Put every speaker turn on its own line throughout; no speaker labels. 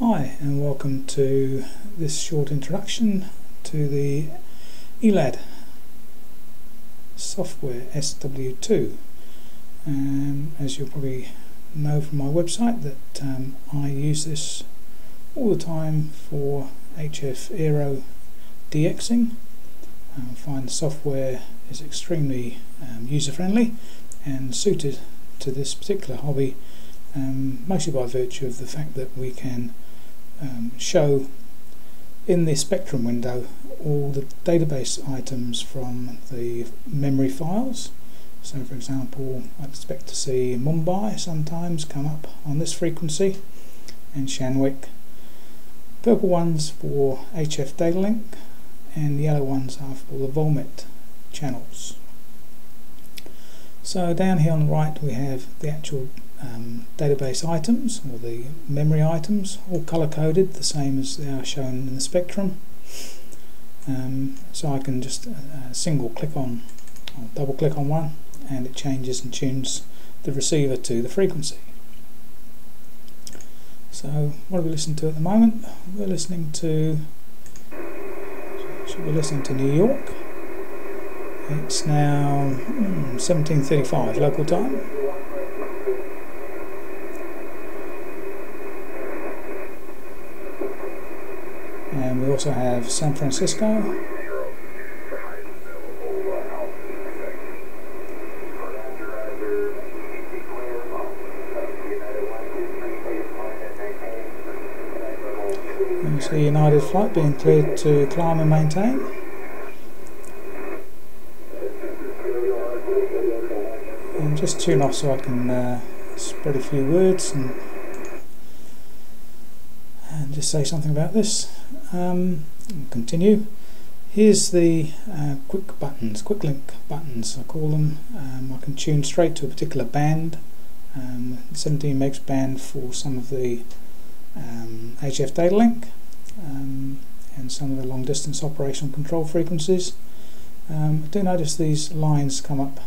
Hi and welcome to this short introduction to the ELAD software SW2. Um, as you'll probably know from my website that um, I use this all the time for HF Aero DXing. I find the software is extremely um, user friendly and suited to this particular hobby um, mostly by virtue of the fact that we can um, show in the spectrum window all the database items from the memory files. So for example I'd expect to see Mumbai sometimes come up on this frequency and Shanwick. Purple ones for HF data link and the yellow ones are for the Volmet channels. So down here on the right we have the actual um, database items or the memory items all color coded the same as they are shown in the spectrum. Um, so I can just uh, uh, single click on or double click on one and it changes and tunes the receiver to the frequency. So what are we listening to at the moment? We're listening to should be listening to New York? It's now hmm, 1735 local time and we also have San Francisco and see United flight being cleared to climb and maintain and just tune off so I can uh, spread a few words and and just say something about this. Um, continue. Here's the uh, quick buttons, quick link buttons I call them. Um, I can tune straight to a particular band, um, 17 megs band for some of the HF um, data link um, and some of the long distance operational control frequencies. Um, I do notice these lines come up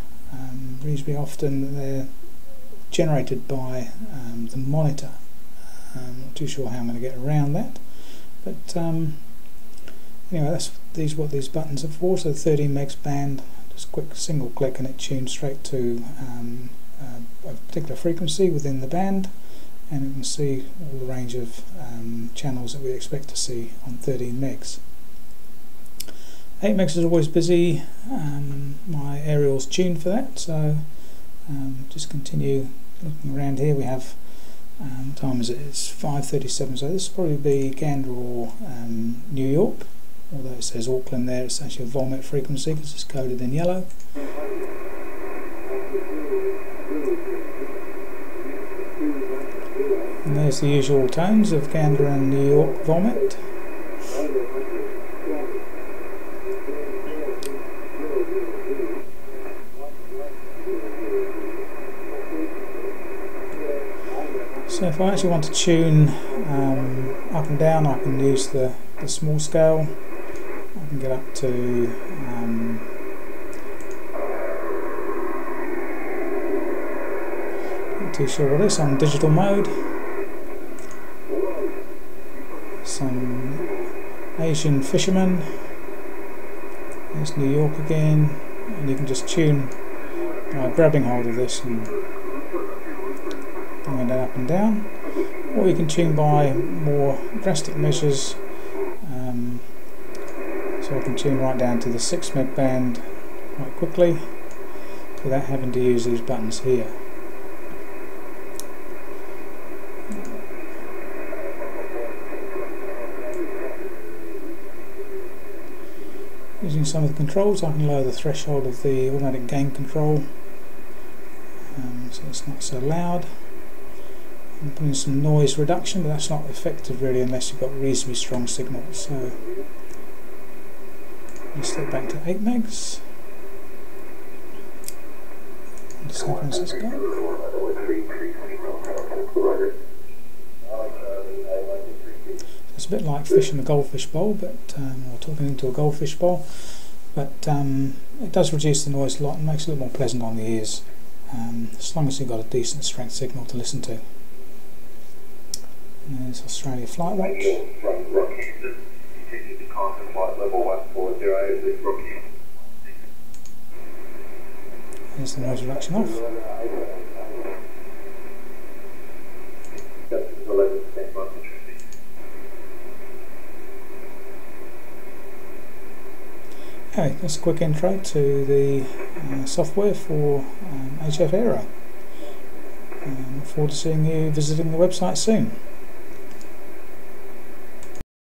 reasonably often. They're generated by the monitor I'm not too sure how I'm going to get around that. But um, anyway, that's these what these buttons are for. So 13 megs band, just quick single click and it tunes straight to um, a particular frequency within the band and you can see all the range of um, channels that we expect to see on 13 megs. 8 megs is always busy, um, my aerial's tuned for that so um, just continue looking around here we have um, time is it? It's 5.37, so this will probably be Gander or um, New York. Although it says Auckland there, it's actually a Volmet frequency because it's coded in yellow. And there's the usual tones of Gander and New York Volmet. So if I actually want to tune um, up and down I can use the, the small scale. I can get up to um, not too sure what this on digital mode. Some Asian fishermen. There's New York again and you can just tune by grabbing hold of this and bringing that up and down or you can tune by more drastic measures. Um, so I can tune right down to the 6 meg band quite quickly without having to use these buttons here. Using some of the controls I can lower the threshold of the automatic gain control. Um, so it's not so loud I'm putting some noise reduction, but that's not effective really unless you've got reasonably strong signals. So let's step back to 8 megs. And San Francisco. It's a bit like fishing a goldfish bowl, but um, or talking into a goldfish bowl, but um, it does reduce the noise a lot and makes it a little more pleasant on the ears, um, as long as you've got a decent strength signal to listen to. There's Australia Flight Watch.
From Rockhampton, continue to climb flight level 140 with Rockhampton.
There's the noise reduction off.
Just 11 percent by traffic.
Okay, that's a quick intro to the uh, software for um, HF Aero. Um, look forward to seeing you visiting the website soon.